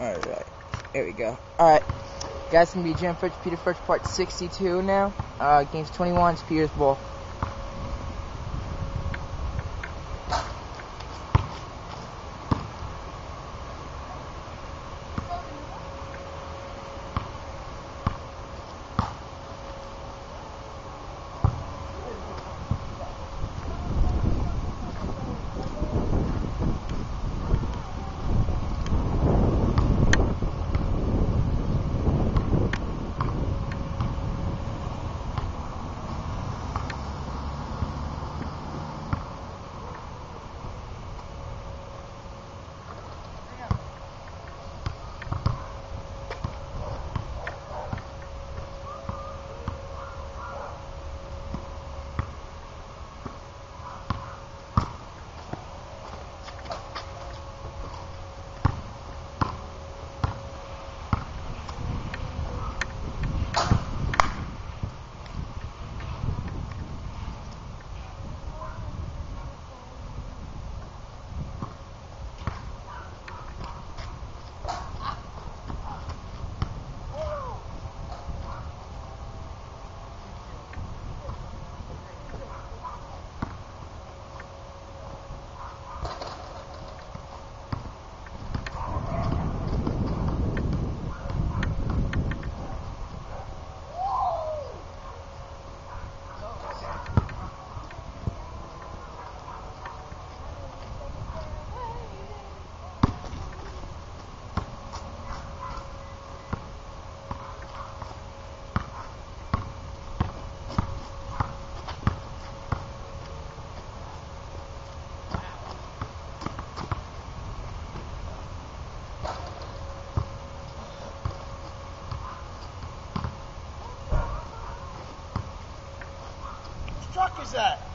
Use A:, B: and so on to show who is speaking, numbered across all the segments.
A: Alright, there we go. Alright, guys, gonna be Jim Ferch, Peter Ferch, part 62 now. Uh, games 21, it's Peter's ball.
B: Truck is that?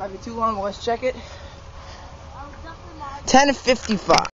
A: Might be too long, let's check it. 10.55.